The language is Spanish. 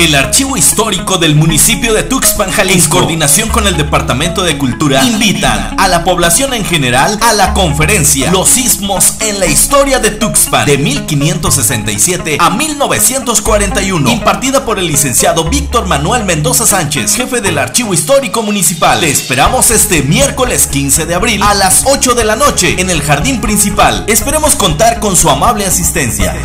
El Archivo Histórico del municipio de Tuxpan, Jalisco, en coordinación con el Departamento de Cultura, invitan a la población en general a la conferencia Los sismos en la historia de Tuxpan de 1567 a 1941, impartida por el licenciado Víctor Manuel Mendoza Sánchez, jefe del Archivo Histórico Municipal. Te esperamos este miércoles 15 de abril a las 8 de la noche en el jardín principal. Esperemos contar con su amable asistencia.